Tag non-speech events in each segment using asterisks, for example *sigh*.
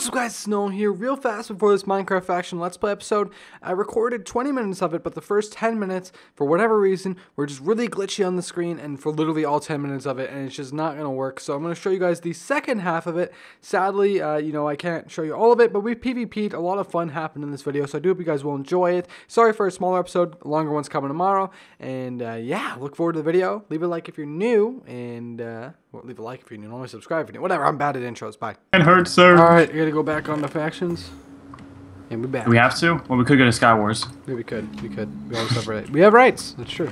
What's up guys, Noah here. Real fast before this Minecraft Faction Let's Play episode, I recorded 20 minutes of it, but the first 10 minutes, for whatever reason, were just really glitchy on the screen, and for literally all 10 minutes of it, and it's just not going to work. So I'm going to show you guys the second half of it. Sadly, uh, you know, I can't show you all of it, but we PvP'd. A lot of fun happened in this video, so I do hope you guys will enjoy it. Sorry for a smaller episode, longer one's coming tomorrow, and uh, yeah, look forward to the video. Leave a like if you're new, and uh, well, leave a like if you're new, and always subscribe if you're new. Whatever, I'm bad at intros. Bye. It hurts, sir. Alright, I gotta go back on the factions. And we're back. Do we have to? Well, we could go to Sky Wars. Yeah, we could. We could. We always have right. We have rights. That's true.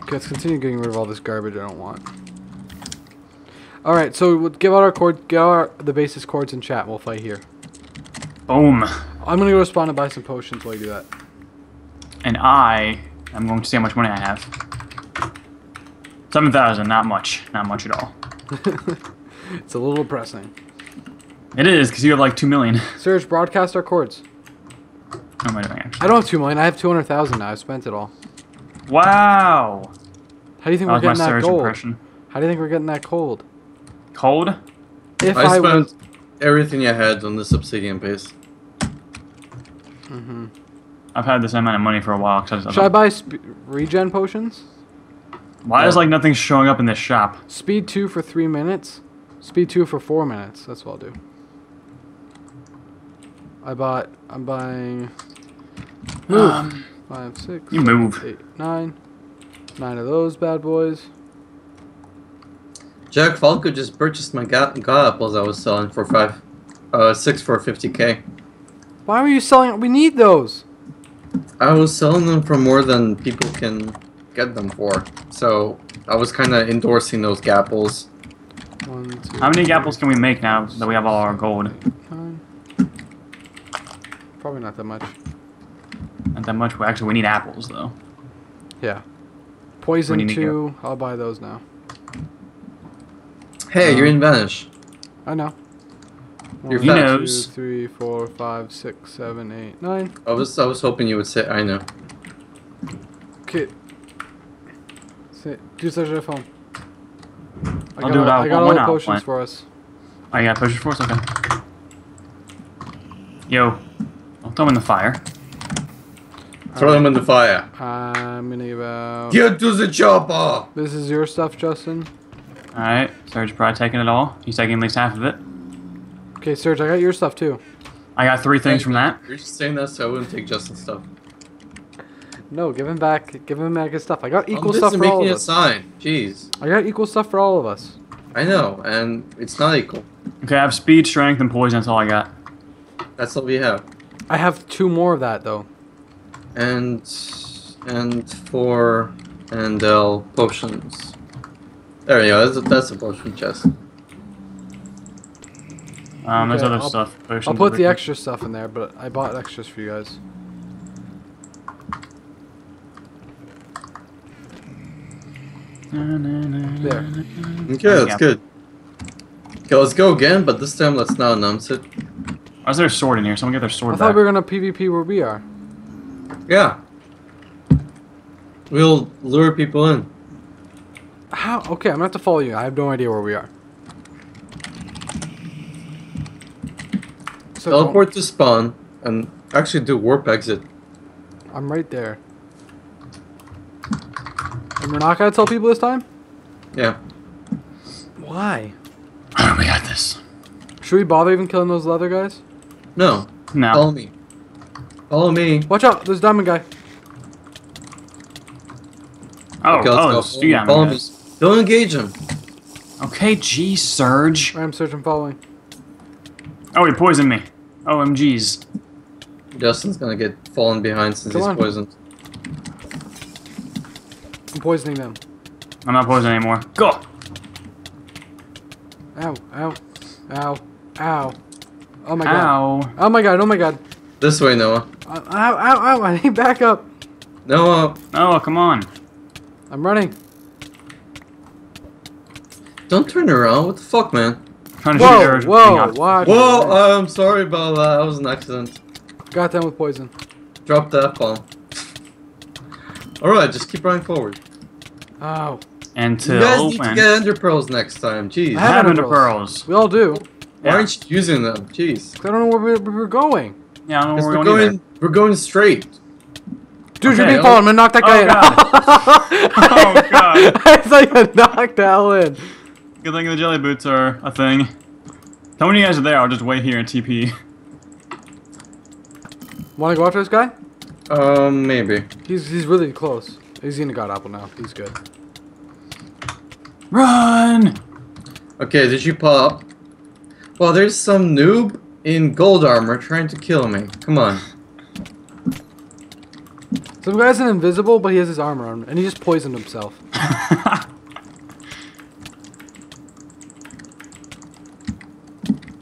Okay, let's continue getting rid of all this garbage I don't want. Alright, so we'll give out our cord, get out our, the basis coords in chat. We'll fight here. Boom. I'm gonna go to spawn and buy some potions while you do that. And I am going to see how much money I have. 7,000, not much. Not much at all. *laughs* It's a little depressing. It is, because you have like 2 million. *laughs* Serge, broadcast our coords. How am I doing, actually? I don't have 2 million. I have 200,000 now. I've spent it all. Wow. How do you think That we're getting that gold? impression. How do you think we're getting that cold? Cold? If I I, spent was... everything I had on this obsidian base. Mm-hmm. I've had the same amount of money for a while. 'cause I Should I buy sp regen potions? Why is like nothing showing up in this shop? Speed 2 for 3 minutes. Speed 2 for 4 minutes. That's what I'll do. I bought... I'm buying... Move! Um, 5, 6, you move. 8, 9. 9 of those bad boys. Jack Falco just purchased my ga god apples I was selling for five, uh, six for 50k. Why were you selling... We need those! I was selling them for more than people can get them for. So I was kind of endorsing those gapples. One, two, How many three, apples can we make now that we have all our gold? nine. Probably not that much. Not that much. Well, Actually, we need apples, though. Yeah. Poison need to 2. I'll buy those now. Hey, Um, you're in Vanish. I know. You're One, He two, knows. three, four, five, six, seven, eight, nine. I was I was hoping you would say I know. Okay. Say, do such a phone. I I'll got do it all, I got one- all the potions one. for us. Oh, you got push for us? Okay. Yo. Don't throw them in the fire. Throw them in the fire. I'm gonna give out. Get to the chopper. Ah. This is your stuff, Justin. Alright. Serge probably taking it all. He's taking at least half of it. Okay, Serge, I got your stuff too. I got three things from that. You're just saying that so I wouldn't take Justin's stuff. No, give him back. Give him back his stuff. I got equal I'm stuff busy for all making of a us. sign. Jeez. I got equal stuff for all of us. I know, and it's not equal. Okay, I have speed, strength, and poison. That's all I got. That's all we have. I have two more of that though. And and four and L potions. There you go. That's a, that's a potion chest. Um, there's other I'll- stuff. Potions, I'll put the extra stuff in there, but I bought extras for you guys. There. Okay, that's Yeah. good. Okay, let's go again, but this time let's not announce it. Why is there a sword in here? Someone get their sword I sword thought back. we were gonna PvP where we are. Yeah. We'll lure people in. How? Okay, I'm gonna have to follow you. I have no idea where we are. So don't- Teleport to spawn and actually do warp exit. I'm right there. And we're not gonna tell people this time? Yeah. Why? we got this. Should we bother even killing those leather guys? No. No. Follow me. Follow me. Watch out! There's a diamond guy. Oh, Okay, let's oh, go. it's Follow you me. Follow me. me. Don't engage him. Okay, gee, Serge. I'm Serge, I'm following. Oh, he poisoned me. OMGs. Justin's gonna get fallen behind since Come he's on. poisoned. I'm poisoning them. I'm not poisoned anymore. Go! Ow! Ow! Ow! Ow! Oh my god! Ow. Oh my god! Oh my god! This way, Noah. Ow! Ow! Ow! ow. I need backup. Noah, Oh, come on. I'm running. don't turn around. What the fuck, man? Trying Whoa! Whoa! Watch. Whoa, I'm sorry about that. That was an accident. Got them with poison. Drop that bomb. Alright, just keep running forward. Oh. You guys Until need to get ender pearls next time. Jeez. I have Have ender ender pearls. We all do. Why Yeah. aren't you using them? Jeez. I don't know where we- where we're going. Yeah, I don't know where we're we're going, going, we're going straight. Dude, you're being followed. I'm gonna knock that guy Oh, in. *laughs* Oh, God. *laughs* I thought you knocked the hell in. Good thing the jelly boots are a thing. How many when you guys are there, I'll just wait here and TP. Wanna go after this guy? Um, maybe. He's he's really close. He's in the god apple now. He's good. Run! Okay, did you pop? Well, there's some noob in gold armor trying to kill me. Come on. Some guy's an invisible, but he has his armor on, and he just poisoned himself. *laughs*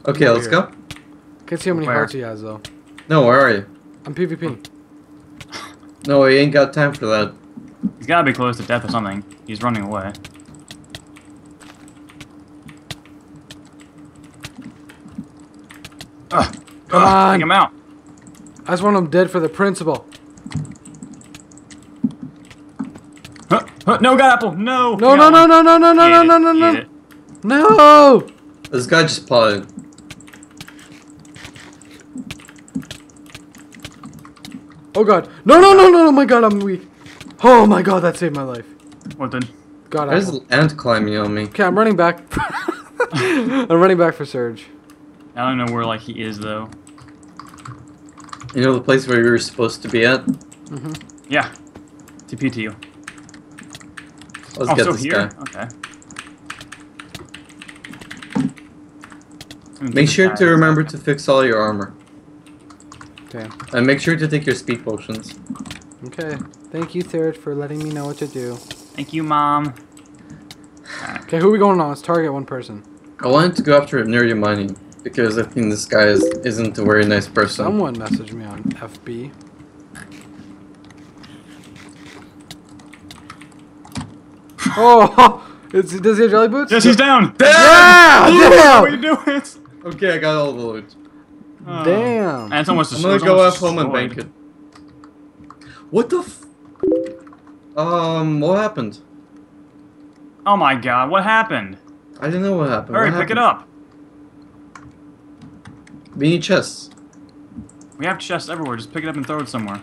Okay, let's here. go. Can't see how many Where? hearts he has though. No, where are you? I'm PvP. *laughs* No, we ain't got time for that. He's gotta be close to death or something. He's running away. Ugh. Come Ugh, on. Take him out. I just want him dead for the principal. Huh, huh, no, God Apple, no! No, We no, no, no, no, no, no, no, no, no, no. No! This guy just potted. Oh god. No, no, no, no, no, my god, I'm weak. Oh my god, that saved my life. What did? God There's apple. an ant climbing on me. Okay, I'm running back. *laughs* I'm running back for Serge. I don't know where like he is though. You know the place where we were supposed to be at? Mhm. Yeah. TP to you. Let's oh, get so this here? guy. Okay. Let me get Make sure to remember to fix all your armor. Damn. And make sure to take your speed potions. Okay. Thank you, Third, for letting me know what to do. Thank you, mom. Okay, who are we going on? Let's target one person. I wanted to go after Nerdy Money because I think this guy is, isn't a very nice person. Someone messaged me on FB. Oh, *laughs* it's, does he have jelly boots? Yes, he's down. Yeah, Ooh, damn! What are you doing? Okay, I got all the loot. Oh. Damn. And it's almost. I'm gonna go almost off home and bank it. What the f- Um, what happened? Oh my god, what happened? I didn't know what happened. Hurry, what pick it up. We need chests. We have chests everywhere. Just pick it up and throw it somewhere.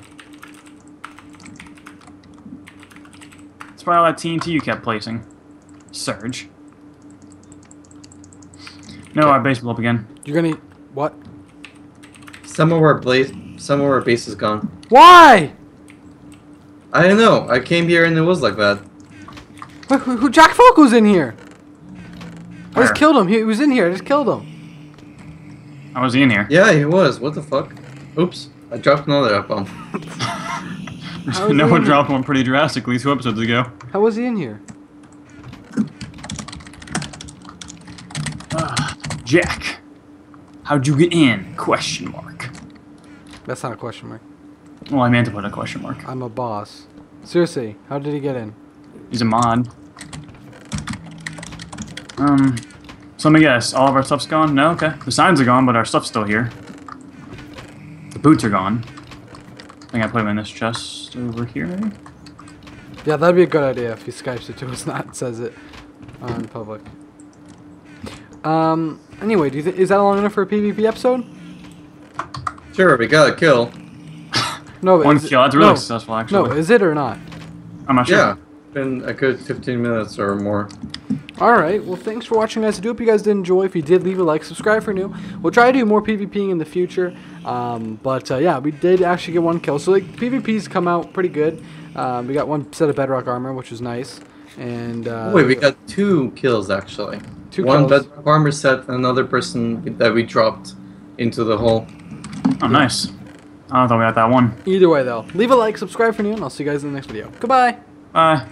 It's probably all that TNT you kept placing. Serge. No, our base blew up again. You're gonna what? Some of our blaze, some of our base is gone. Why? I don't know. I came here and it was like that. Who, who, who- Jack Folk was in here. I just killed him. He was in here. I just killed him. How was he in here? Yeah, he was. What the fuck? Oops. I dropped another F bomb. *laughs* No one in dropped one pretty drastically two episodes ago. How was he in here? Ah, Jack, how'd you get in? Question mark. That's not a question mark. Well, I meant to put a question mark. I'm a boss. Seriously, how did he get in? He's a mod. Um, so let me guess. All of our stuff's gone? No? Okay. The signs are gone, but our stuff's still here. The boots are gone. I think I put them in this chest over here, maybe? Yeah, that'd be a good idea if he skypes it to us, *laughs* not says it on public. Um. Anyway, do you think is that long enough for a PvP episode? Sure, we got a kill. No, but One kill. That's really no, successful, actually. No, is it or not? I'm not sure. Yeah. Been a good 15 minutes or more. All right. Well, thanks for watching, guys. I do hope you guys did enjoy. If you did, leave a like, subscribe for new. We'll try to do more PvPing in the future. Um, but uh, yeah, we did actually get one kill. So like PvP's come out pretty good. Um, we got one set of bedrock armor, which was nice. And uh, Wait, we got two kills actually. Two One kills. bed farmer set, and another person that we dropped into the hole. Oh, nice. I thought we had that one. Either way, though, leave a like, subscribe for new, and I'll see you guys in the next video. Goodbye. Bye.